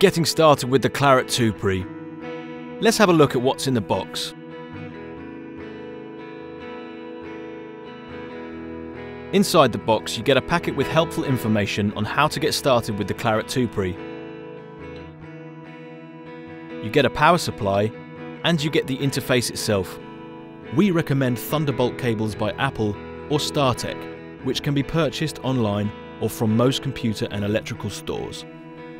Getting started with the Clarett 2Pre. Let's have a look at what's in the box. Inside the box you get a packet with helpful information on how to get started with the Clarett 2Pre. You get a power supply and you get the interface itself. We recommend Thunderbolt cables by Apple or StarTech, which can be purchased online or from most computer and electrical stores.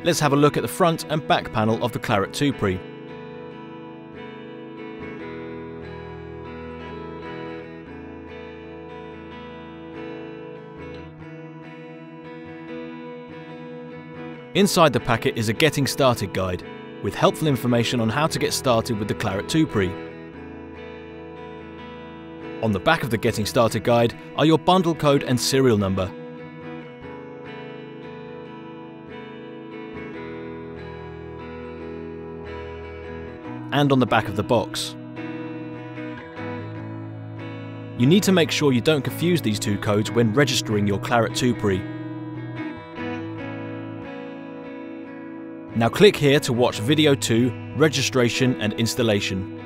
Let's have a look at the front and back panel of the Clarett 2Pre. Inside the packet is a getting started guide with helpful information on how to get started with the Clarett 2Pre. On the back of the Getting Started guide are your bundle code and serial number. And on the back of the box. You need to make sure you don't confuse these two codes when registering your Clarett 2Pre. Now click here to watch video 2, registration and installation.